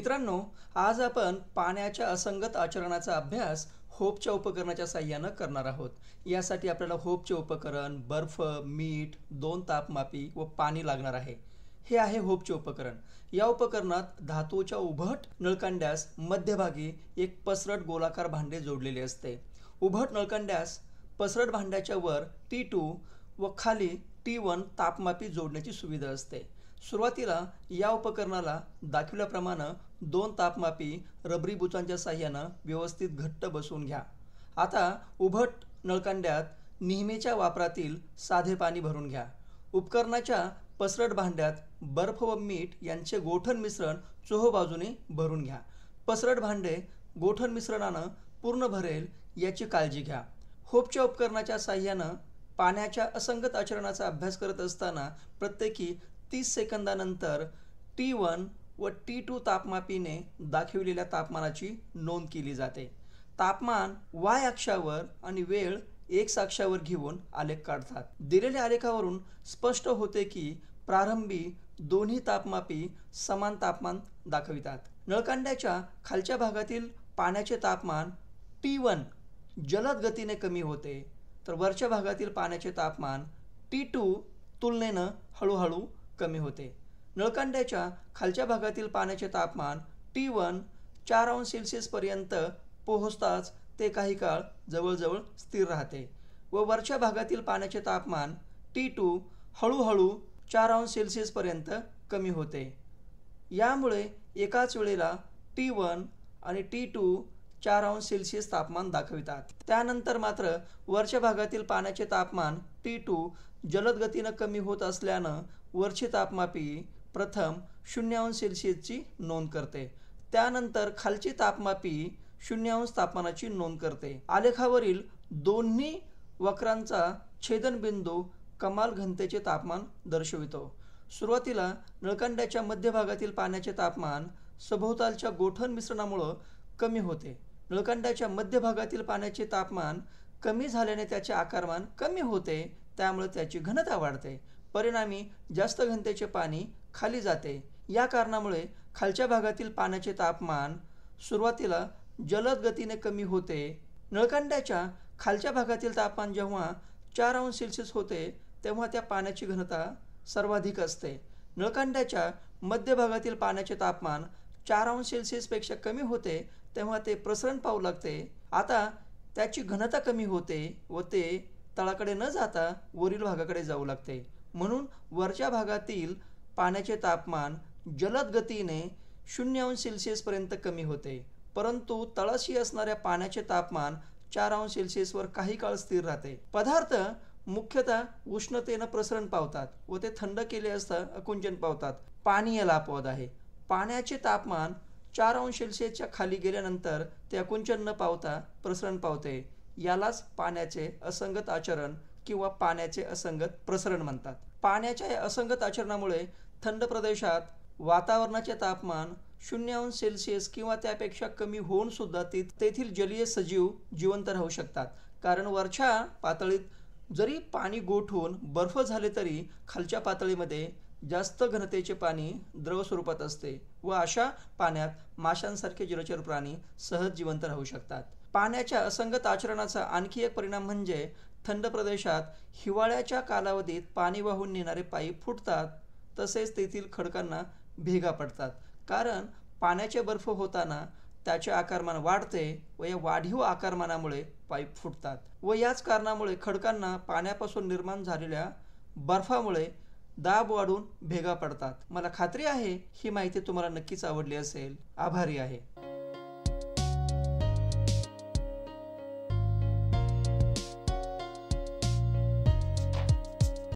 मित्रांनो आज आपण पाण्याच्या असंगत आचरणाचा अभ्यास होपच्या उपकरणाच्या साह्यानं करणार आहोत. यासाठी आपल्याला होपचे उपकरण बर्फ मीठ दोन तापमापी व पाणी लागणार आहे. हे आहे होपचे उपकरण. या उपकरणात धातूच्या उभट नळकांड्यास मध्यभागी एक पसरट गोलाकार भांडे जोडलेले असते. उभट नळकांड्यास पसरट भांड्याच्या वर टी टू व खाली टी वन तापमापी जोडण्याची सुविधा असते. सुरुवातीला या उपकरणाला दाखविल्याप्रमाणे दोन तापमापी रबरी बुचांच्या साह्यानं व्यवस्थित घट्ट बसवून घ्या. आता उभट नळकांड्यात नेहमीच्या वापरातील साधे पाणी भरून घ्या. उपकरणाच्या पसरट भांड्यात बर्फ व मीठ यांचे गोठण मिश्रण चोह बाजूने भरून घ्या. पसरट भांडे गोठण मिश्रणानं पूर्ण भरेल याची काळजी घ्या. होपच्या उपकरणाच्या साह्यानं पाण्याच्या असंगत आचरणाचा अभ्यास करत असताना प्रत्येकी तीस सेकंदानंतर टी वन व टी टू तापमापीने दाखविलेल्या तापमानाची नोंद केली जाते. तापमान वाय अक्षावर आणि वेळ एक्स अक्षावर घेऊन आलेख काढतात. दिलेल्या आलेखावरून स्पष्ट होते की प्रारंभी दोन्ही तापमापी समान तापमान दाखवितात. नळकांड्याच्या खालच्या भागातील पाण्याचे तापमान टी वन जलद गतीने कमी होते तर वरच्या भागातील पाण्याचे तापमान टी टू तुलनेनं हळूहळू कमी होते. नळकांड्याच्या खालच्या भागातील पाण्याचे तापमान टी वन चार अंश सेल्सिअसपर्यंत पोहोचताच ते काही काळ जवळजवळ स्थिर राहते व वरच्या भागातील पाण्याचे तापमान टी टू हळूहळू चार अंश सेल्सिअसपर्यंत कमी होते. यामुळे एकाच वेळेला टी वन आणि टी टू चार अंश सेल्सिअस तापमान दाखवितात. त्यानंतर मात्र वरच्या भागातील पाण्याचे तापमान टी टू जलद गतीनं कमी होत असल्यानं वरची तापमापी प्रथम शून्य सेल्सिअसची नोंद करते. त्यानंतर खालची तापमापी शून्य तापमानाची नोंद करते. आलेखावरील दोन्ही वक्रांचा छेदनबिंदू कमाल घनतेचे तापमान दर्शवितो. सुरुवातीला नळकांड्याच्या मध्यभागातील पाण्याचे तापमान सभोवतालच्या गोठण मिश्रणामुळं कमी होते. नळकांड्याच्या मध्यभागातील पाण्याचे तापमान कमी झाल्याने त्याचे आकारमान कमी होते त्यामुळे त्याची घनता वाढते. परिणामी जास्त घनतेचे पाणी खाली जाते. या कारणामुळे खालच्या भागातील पाण्याचे तापमान सुरुवातीला जलद गतीने कमी होते. नळकांड्याच्या खालच्या भागातील तापमान जेव्हा चार अंश सेल्सिअस होते तेव्हा त्या पाण्याची घनता सर्वाधिक असते. नळकांड्याच्या मध्यभागातील पाण्याचे तापमान चार अंश सेल्सिअसपेक्षा कमी होते तेव्हा ते प्रसरण पाहू लागते. आता त्याची घनता कमी होते व ते तळाकडे न जाता वरील भागाकडे जाऊ लागते. म्हणून वरच्या भागातील पाण्याचे तापमान जलद गतीने शून्य अंश सेल्सिअसपर्यंत कमी होते. परंतु तळाशी असणाऱ्या पाण्याचे तापमान चार अंश सेल्सिअसवर काही काळ स्थिर राहते. पदार्थ मुख्यतः उष्णतेनं प्रसरण पावतात व ते थंड केले असता अकुंचन पावतात. पाणी याला अपवाद आहे. पाण्याचे तापमान चार अंश सेल्सिअसच्या खाली गेल्यानंतर ते अकुंचन न पावता प्रसरण पावते. यालाच पाण्याचे असंगत आचरण किंवा पाण्याचे असंगत प्रसरण म्हणतात. पाण्याच्या या असंगत आचरणामुळे थंड प्रदेशात वातावरणाचे तापमान शून्य अंश सेल्सिअस किंवा त्यापेक्षा कमी होऊन सुद्धा ते तेथील जलीय सजीव जिवंत राहू शकतात. कारण वरच्या पातळीत जरी पाणी गोठून बर्फ झाले तरी खालच्या पातळीमध्ये जास्त घनतेचे पाणी द्रव स्वरूपात असते व अशा पाण्यात माशांसारखे जलचर प्राणी सहज जिवंत राहू शकतात. पाण्याच्या असंगत आचरणाचा आणखी एक परिणाम म्हणजे थंड प्रदेशात हिवाळ्याच्या कालावधीत पाणी वाहून नेणारे पाईप फुटतात तसेच तेथील खडकांना भेगा पडतात. कारण पाण्याचे बर्फ होताना त्याचे आकारमान वाढते व या वाढीव आकारमानामुळे पाईप फुटतात. व याच कारणामुळे खडकांना पाण्यापासून निर्माण झालेल्या बर्फामुळे दाब वाढून भेगा पडतात. मला खात्री आहे ही माहिती तुम्हाला नक्कीच आवडली असेल. आभारी आहे.